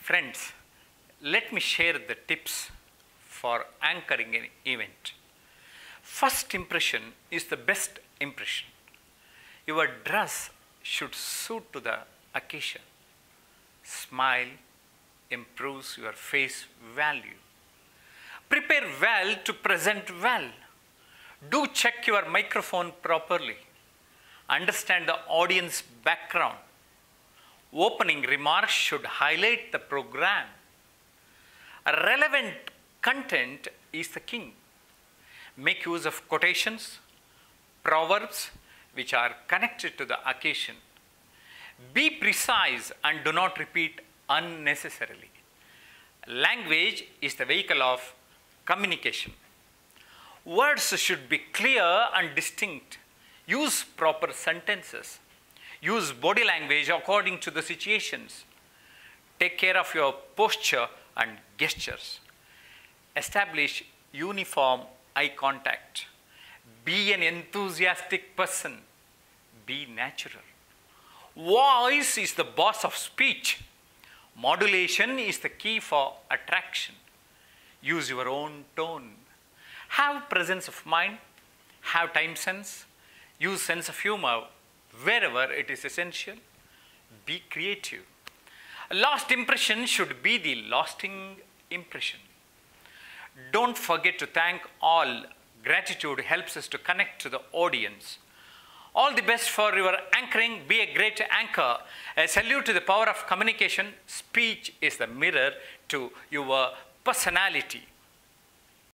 Friends, let me share the tips for anchoring an event. First impression is the best impression. Your dress should suit to the occasion. Smile improves your face value. Prepare well to present well. Do check your microphone properly. Understand the audience background. Opening remarks should highlight the program. Relevant content is the king. Make use of quotations, proverbs which are connected to the occasion. Be precise and do not repeat unnecessarily. Language is the vehicle of communication. Words should be clear and distinct. Use proper sentences. Use body language according to the situations. Take care of your posture and gestures. Establish uniform eye contact. Be an enthusiastic person. Be natural. Voice is the boss of speech. Modulation is the key for attraction. Use your own tone. Have presence of mind. Have time sense. Use sense of humor wherever it is essential. Be creative. A Last impression should be the lasting impression. Don't forget to thank all. Gratitude helps us to connect to the audience. All the best for your anchoring. Be a great anchor. A salute to the power of communication. Speech is the mirror to your personality.